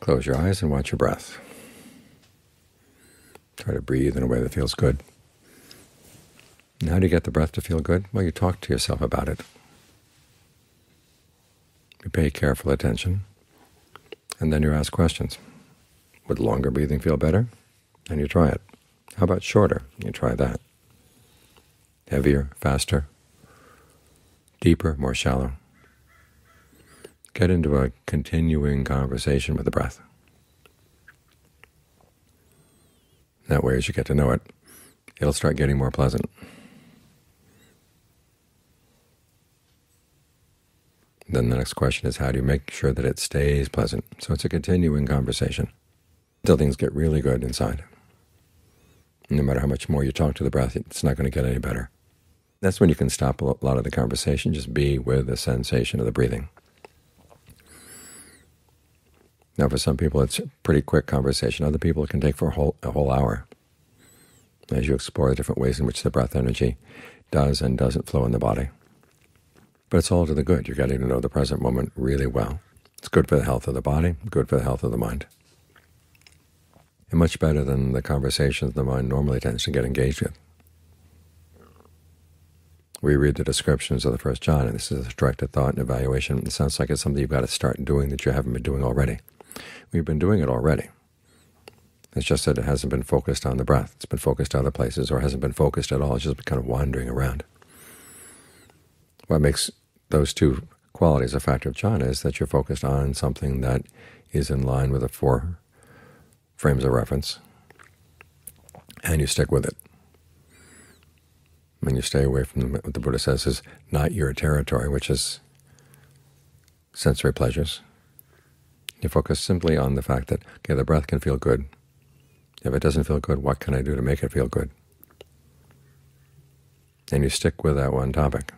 Close your eyes and watch your breath. Try to breathe in a way that feels good. And how do you get the breath to feel good? Well, you talk to yourself about it. You pay careful attention, and then you ask questions. Would longer breathing feel better? And you try it. How about shorter? You try that. Heavier, faster, deeper, more shallow. Get into a continuing conversation with the breath. That way, as you get to know it, it'll start getting more pleasant. Then the next question is how do you make sure that it stays pleasant? So it's a continuing conversation until things get really good inside. No matter how much more you talk to the breath, it's not going to get any better. That's when you can stop a lot of the conversation, just be with the sensation of the breathing. Now, for some people, it's a pretty quick conversation. Other people, it can take for a whole, a whole hour as you explore the different ways in which the breath energy does and doesn't flow in the body. But it's all to the good. You're getting to know the present moment really well. It's good for the health of the body, good for the health of the mind. And much better than the conversations the mind normally tends to get engaged with. We read the descriptions of the First jhana, and this is a directed thought and evaluation. It sounds like it's something you've got to start doing that you haven't been doing already. We've been doing it already. It's just that it hasn't been focused on the breath. It's been focused other places, or hasn't been focused at all. It's just been kind of wandering around. What makes those two qualities a factor of jhana is that you're focused on something that is in line with the four frames of reference, and you stick with it. And you stay away from what the Buddha says is not your territory, which is sensory pleasures. You focus simply on the fact that, okay, the breath can feel good. If it doesn't feel good, what can I do to make it feel good? And you stick with that one topic.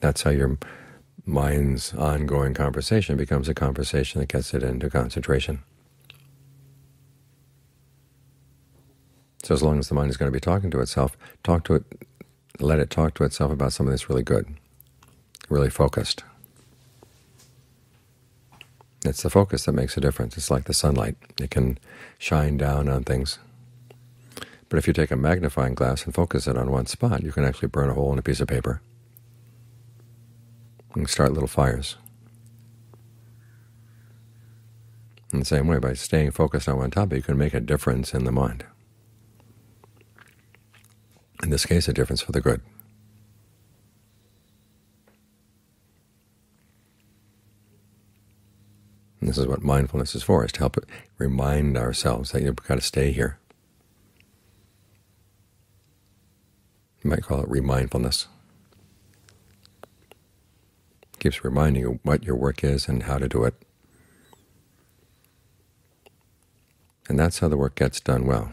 That's how your mind's ongoing conversation becomes a conversation that gets it into concentration. So as long as the mind is going to be talking to itself, talk to it, let it talk to itself about something that's really good, really focused. It's the focus that makes a difference. It's like the sunlight. It can shine down on things. But if you take a magnifying glass and focus it on one spot, you can actually burn a hole in a piece of paper and start little fires. In the same way, by staying focused on one topic, you can make a difference in the mind. In this case, a difference for the good. This is what mindfulness is for, is to help remind ourselves that you've got to stay here. You might call it remindfulness keeps reminding you what your work is and how to do it. And that's how the work gets done well.